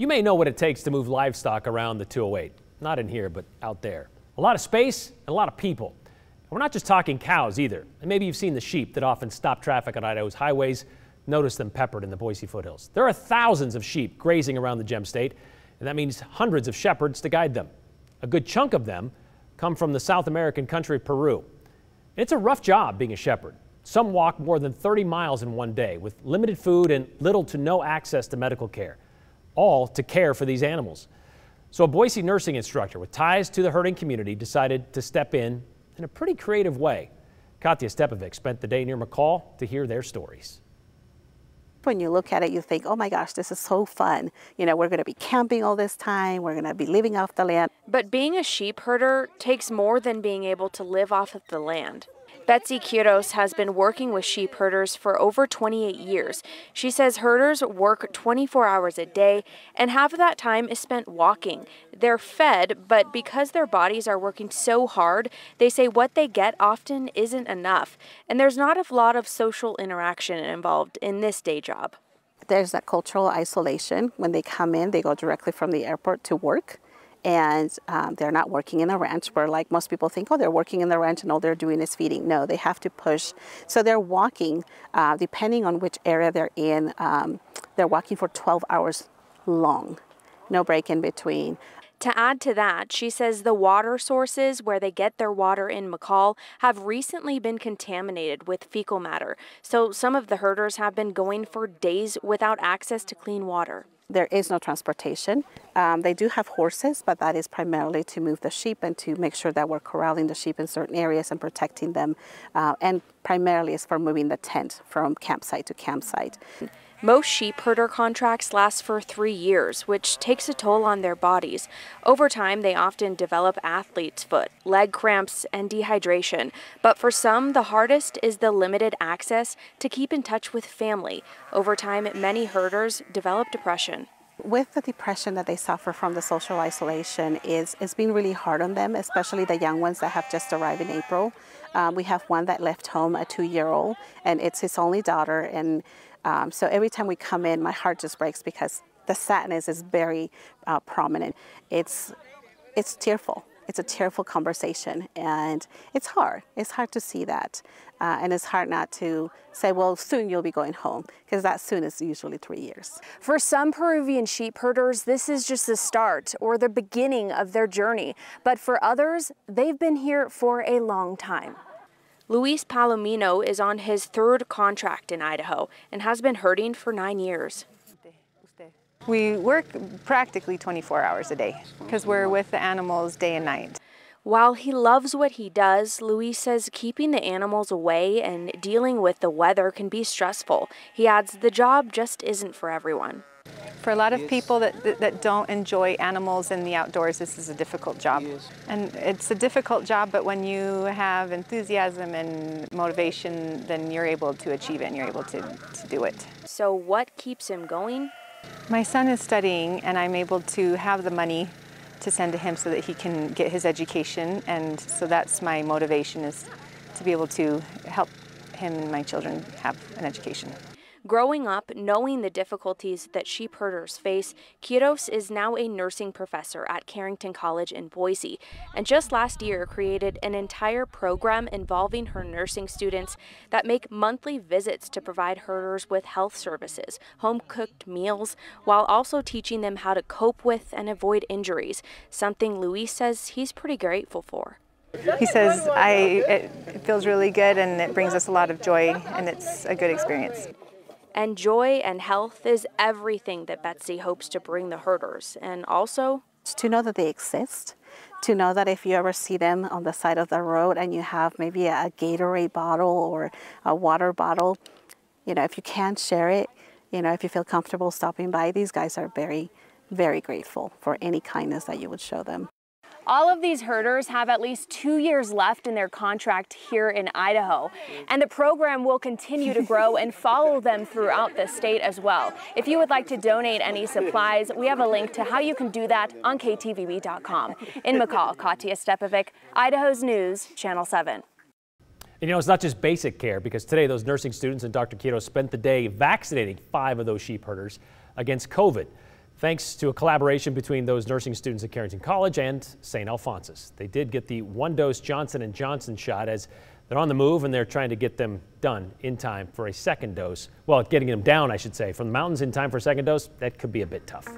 You may know what it takes to move livestock around the 208. Not in here, but out there. A lot of space and a lot of people. And we're not just talking cows either. And maybe you've seen the sheep that often stop traffic on Idaho's highways. Notice them peppered in the Boise foothills. There are thousands of sheep grazing around the Gem State, and that means hundreds of shepherds to guide them. A good chunk of them come from the South American country Peru. It's a rough job being a shepherd. Some walk more than 30 miles in one day with limited food and little to no access to medical care all to care for these animals. So a Boise nursing instructor with ties to the herding community decided to step in in a pretty creative way. Katya Stepovic spent the day near McCall to hear their stories. When you look at it, you think, oh my gosh, this is so fun. You know, we're going to be camping all this time. We're going to be living off the land. But being a sheep herder takes more than being able to live off of the land. Betsy Quiros has been working with sheep herders for over 28 years. She says herders work 24 hours a day, and half of that time is spent walking. They're fed, but because their bodies are working so hard, they say what they get often isn't enough. And there's not a lot of social interaction involved in this day job. There's that cultural isolation. When they come in, they go directly from the airport to work and um, they're not working in a ranch where like most people think oh they're working in the ranch and all they're doing is feeding no they have to push so they're walking uh, depending on which area they're in um, they're walking for 12 hours long no break in between to add to that, she says the water sources where they get their water in McCall have recently been contaminated with fecal matter. So some of the herders have been going for days without access to clean water. There is no transportation. Um, they do have horses, but that is primarily to move the sheep and to make sure that we're corralling the sheep in certain areas and protecting them. Uh, and primarily is for moving the tent from campsite to campsite. Most sheep herder contracts last for three years, which takes a toll on their bodies. Over time, they often develop athlete's foot, leg cramps, and dehydration. But for some, the hardest is the limited access to keep in touch with family. Over time, many herders develop depression with the depression that they suffer from the social isolation is it's been really hard on them especially the young ones that have just arrived in april um, we have one that left home a two-year-old and it's his only daughter and um, so every time we come in, my heart just breaks because the sadness is very uh, prominent. It's, it's tearful. It's a tearful conversation, and it's hard. It's hard to see that, uh, and it's hard not to say, "Well, soon you'll be going home," because that soon is usually three years. For some Peruvian sheep herders, this is just the start or the beginning of their journey. But for others, they've been here for a long time. Luis Palomino is on his third contract in Idaho and has been herding for nine years. We work practically 24 hours a day because we're with the animals day and night. While he loves what he does, Luis says keeping the animals away and dealing with the weather can be stressful. He adds the job just isn't for everyone. For a lot of people that, that, that, don't enjoy animals in the outdoors, this is a difficult job. And it's a difficult job, but when you have enthusiasm and motivation, then you're able to achieve it and you're able to, to do it. So what keeps him going? My son is studying and I'm able to have the money to send to him so that he can get his education and so that's my motivation is to be able to help him and my children have an education. Growing up, knowing the difficulties that sheep herders face, Quiros is now a nursing professor at Carrington College in Boise, and just last year created an entire program involving her nursing students that make monthly visits to provide herders with health services, home cooked meals, while also teaching them how to cope with and avoid injuries, something Luis says he's pretty grateful for. He says, I, it feels really good and it brings us a lot of joy and it's a good experience. And joy and health is everything that Betsy hopes to bring the herders. And also, to know that they exist, to know that if you ever see them on the side of the road and you have maybe a Gatorade bottle or a water bottle, you know, if you can share it, you know, if you feel comfortable stopping by, these guys are very, very grateful for any kindness that you would show them. All of these herders have at least two years left in their contract here in Idaho, and the program will continue to grow and follow them throughout the state as well. If you would like to donate any supplies, we have a link to how you can do that on ktvb.com. In McCall, Katya Stepovic, Idaho's News, Channel 7. And you know, it's not just basic care because today those nursing students and Dr. Quiros spent the day vaccinating five of those sheep herders against COVID. Thanks to a collaboration between those nursing students at Carrington College and St. Alphonsus. They did get the one-dose Johnson & Johnson shot as they're on the move and they're trying to get them done in time for a second dose. Well, getting them down, I should say, from the mountains in time for a second dose, that could be a bit tough.